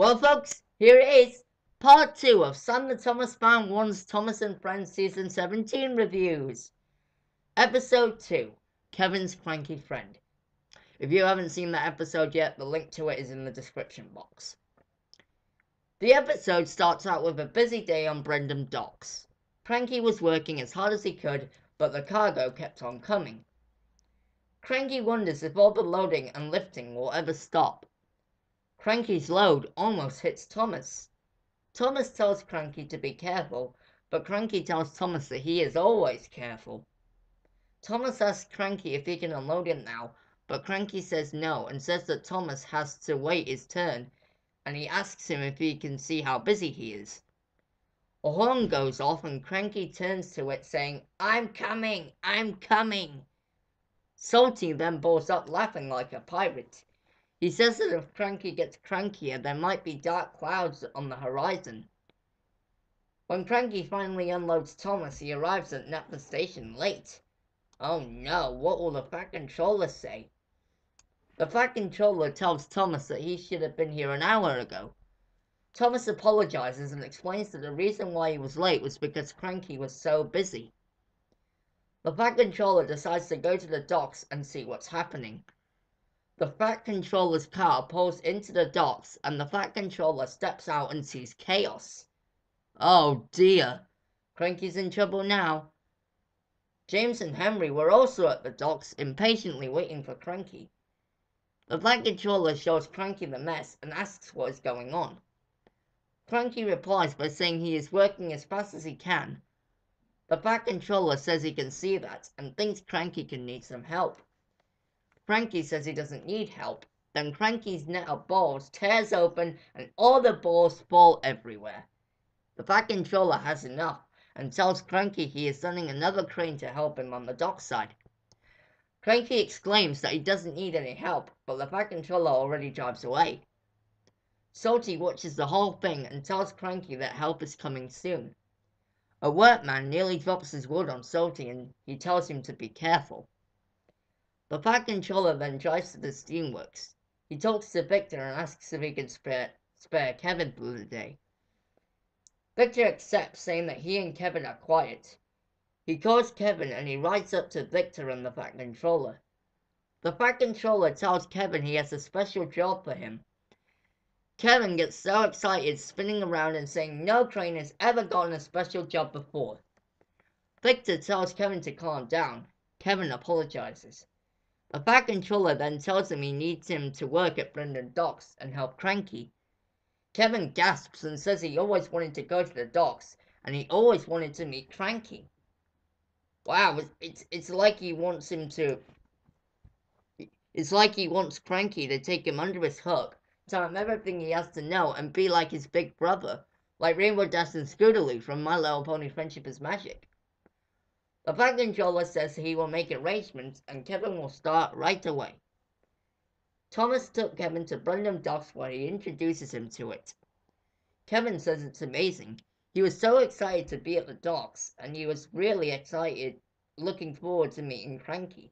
Well, folks, here it is. Part 2 of the Thomas Fan 1's Thomas and Friends Season 17 reviews. Episode 2 Kevin's Cranky Friend. If you haven't seen that episode yet, the link to it is in the description box. The episode starts out with a busy day on Brendam docks. Cranky was working as hard as he could, but the cargo kept on coming. Cranky wonders if all the loading and lifting will ever stop. Cranky's load almost hits Thomas. Thomas tells Cranky to be careful, but Cranky tells Thomas that he is always careful. Thomas asks Cranky if he can unload it now, but Cranky says no and says that Thomas has to wait his turn, and he asks him if he can see how busy he is. A horn goes off and Cranky turns to it saying, I'm coming, I'm coming. Salty then balls up laughing like a pirate. He says that if Cranky gets crankier, there might be dark clouds on the horizon. When Cranky finally unloads Thomas, he arrives at Knapford Station late. Oh no, what will the Fat Controller say? The Fat Controller tells Thomas that he should have been here an hour ago. Thomas apologizes and explains that the reason why he was late was because Cranky was so busy. The Fat Controller decides to go to the docks and see what's happening. The Fat Controller's car pulls into the docks and the Fat Controller steps out and sees chaos. Oh dear, Cranky's in trouble now. James and Henry were also at the docks, impatiently waiting for Cranky. The Fat Controller shows Cranky the mess and asks what is going on. Cranky replies by saying he is working as fast as he can. The Fat Controller says he can see that and thinks Cranky can need some help. Cranky says he doesn't need help. Then Cranky's net of balls tears open and all the balls fall everywhere. The Fat Controller has enough and tells Cranky he is sending another crane to help him on the dockside. Cranky exclaims that he doesn't need any help, but the Fat Controller already drives away. Salty watches the whole thing and tells Cranky that help is coming soon. A workman nearly drops his wood on Salty and he tells him to be careful. The Fat Controller then drives to the steamworks. He talks to Victor and asks if he can spare, spare Kevin for the day. Victor accepts, saying that he and Kevin are quiet. He calls Kevin and he rides up to Victor and the Fat Controller. The Fat Controller tells Kevin he has a special job for him. Kevin gets so excited, spinning around and saying no crane has ever gotten a special job before. Victor tells Kevin to calm down. Kevin apologizes. The Fat Controller then tells him he needs him to work at Brendam Docks and help Cranky. Kevin gasps and says he always wanted to go to the docks and he always wanted to meet Cranky. Wow, it's, it's, it's like he wants him to... It's like he wants Cranky to take him under his hook, tell him everything he has to know and be like his big brother, like Rainbow Dash and Scootaloo from My Little Pony Friendship is Magic. The Fat Controller says he will make arrangements and Kevin will start right away. Thomas took Kevin to Brendam Docks where he introduces him to it. Kevin says it's amazing. He was so excited to be at the docks and he was really excited looking forward to meeting Cranky.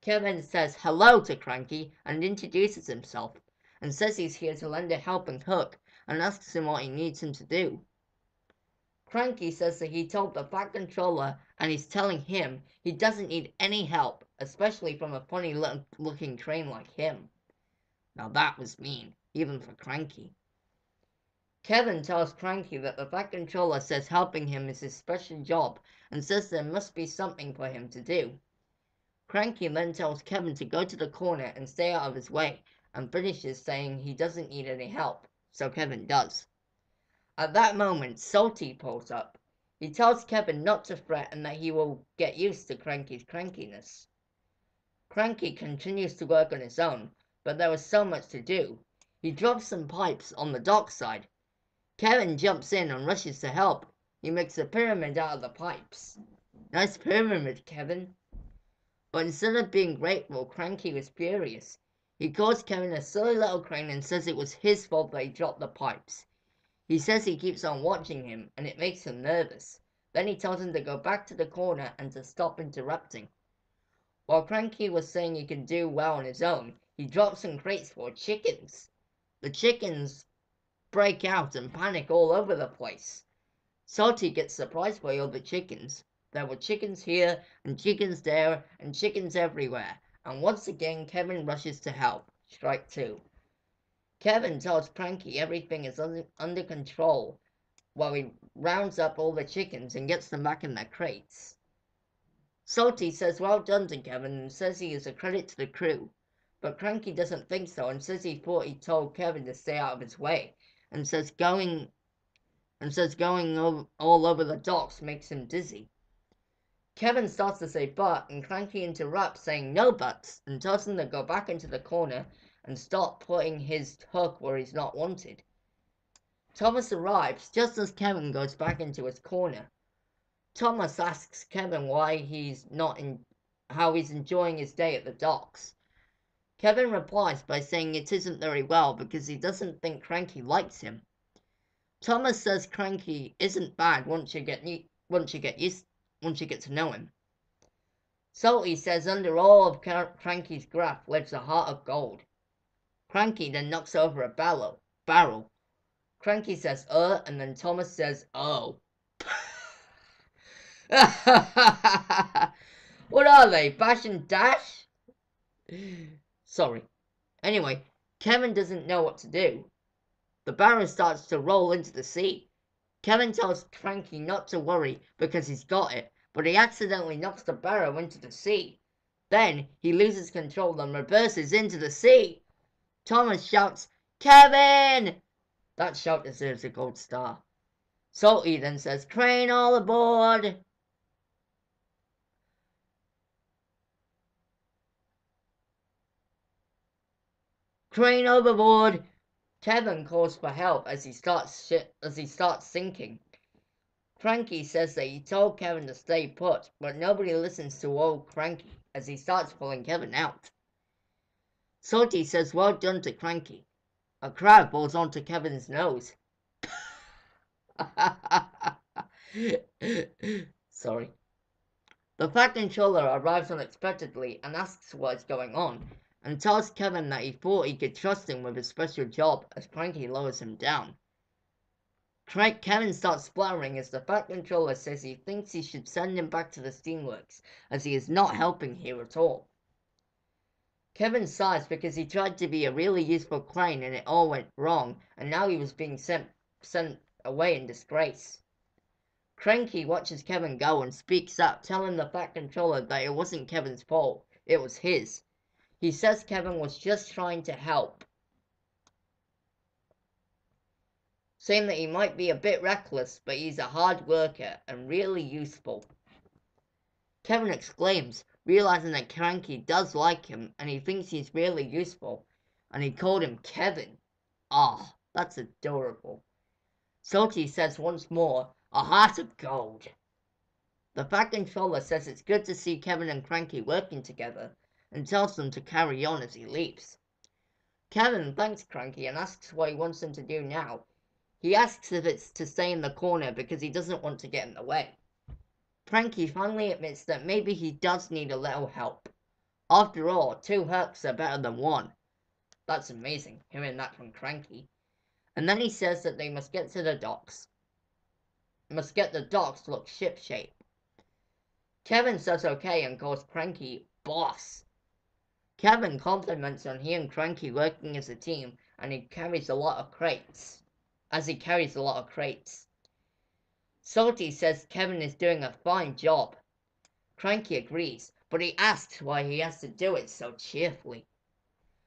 Kevin says hello to Cranky and introduces himself and says he's here to lend a helping hook and asks him what he needs him to do. Cranky says that he told the Fat Controller and he's telling him he doesn't need any help, especially from a funny looking crane like him. Now that was mean, even for Cranky. Kevin tells Cranky that the Fat Controller says helping him is his special job and says there must be something for him to do. Cranky then tells Kevin to go to the corner and stay out of his way and finishes saying he doesn't need any help, so Kevin does. At that moment, Salty pulls up. He tells Kevin not to fret and that he will get used to Cranky's crankiness. Cranky continues to work on his own, but there was so much to do. He drops some pipes on the dockside. Kevin jumps in and rushes to help. He makes a pyramid out of the pipes. Nice pyramid, Kevin. But instead of being grateful, Cranky was furious. He calls Kevin a silly little crane and says it was his fault that he dropped the pipes. He says he keeps on watching him and it makes him nervous. Then he tells him to go back to the corner and to stop interrupting. While Cranky was saying he can do well on his own, he drops some crates for chickens. The chickens break out and panic all over the place. Salty gets surprised by all the chickens. There were chickens here and chickens there and chickens everywhere. And once again, Kevin rushes to help. Strike two. Kevin tells Cranky everything is under control while he rounds up all the chickens and gets them back in their crates. Salty says well done to Kevin and says he is a credit to the crew. But Cranky doesn't think so and says he thought he told Kevin to stay out of his way and says going and says going all over the docks makes him dizzy. Kevin starts to say but, and Cranky interrupts, saying no buts, and tells him to go back into the corner and stop putting his hook where he's not wanted. Thomas arrives just as Kevin goes back into his corner. Thomas asks Kevin why he's not in how he's enjoying his day at the docks. Kevin replies by saying it isn't very well because he doesn't think Cranky likes him. Thomas says Cranky isn't bad once you get once you get used once you get to know him. Salty says under all of Cranky's graph lives a heart of gold. Cranky then knocks over a barrel. barrel. Cranky says, uh, and then Thomas says, oh. what are they, Bash and Dash? Sorry. Anyway, Kevin doesn't know what to do. The barrel starts to roll into the sea. Kevin tells Cranky not to worry because he's got it, but he accidentally knocks the barrel into the sea. Then he loses control and reverses into the sea. Thomas shouts, Kevin! That shout deserves a gold star. Salty then says, Crane all aboard! Crane overboard! Kevin calls for help as he starts as he starts sinking. Cranky says that he told Kevin to stay put, but nobody listens to old Cranky as he starts pulling Kevin out. Salty says well done to Cranky. A crab falls onto Kevin's nose. Sorry. The Fat Controller arrives unexpectedly and asks what is going on, and tells Kevin that he thought he could trust him with his special job as Cranky lowers him down. Crank Kevin starts spluttering as the Fat Controller says he thinks he should send him back to the Steamworks, as he is not helping here at all. Kevin sighs because he tried to be a really useful crane and it all went wrong, and now he was being sent, sent away in disgrace. Cranky watches Kevin go and speaks up, telling the Fat Controller that it wasn't Kevin's fault, it was his. He says Kevin was just trying to help. Saying that he might be a bit reckless, but he's a hard worker and really useful. Kevin exclaims, realizing that Cranky does like him and he thinks he's really useful. And he called him Kevin. Ah, oh, that's adorable. Salty says once more, a heart of gold. The Fat Controller says it's good to see Kevin and Cranky working together and tells them to carry on as he leaves. Kevin thanks Cranky and asks what he wants them to do now. He asks if it's to stay in the corner because he doesn't want to get in the way. Cranky finally admits that maybe he does need a little help. After all, two hooks are better than one. That's amazing, hearing that from Cranky. And then he says that they must get to the docks. Must get the docks to look ship-shape. Kevin says okay and calls Cranky boss. Kevin compliments on he and Cranky working as a team, and he carries a lot of crates. As he carries a lot of crates. Salty says Kevin is doing a fine job. Cranky agrees, but he asks why he has to do it so cheerfully.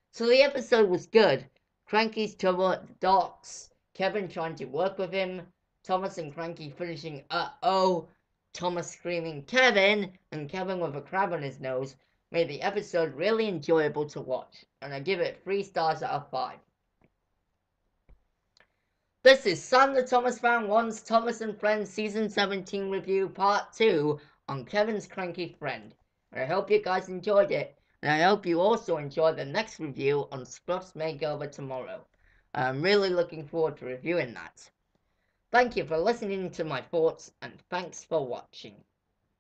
So the episode was good. Cranky's trouble at the docks, Kevin trying to work with him, Thomas and Cranky finishing uh-oh, Thomas screaming Kevin, and Kevin with a crab on his nose, made the episode really enjoyable to watch, and I give it 3 stars out of 5. This is Sam the Thomas Fan One's Thomas and Friends Season 17 review part 2 on Kevin's Cranky Friend. I hope you guys enjoyed it, and I hope you also enjoy the next review on Scruff's Makeover tomorrow. I'm really looking forward to reviewing that. Thank you for listening to my thoughts, and thanks for watching.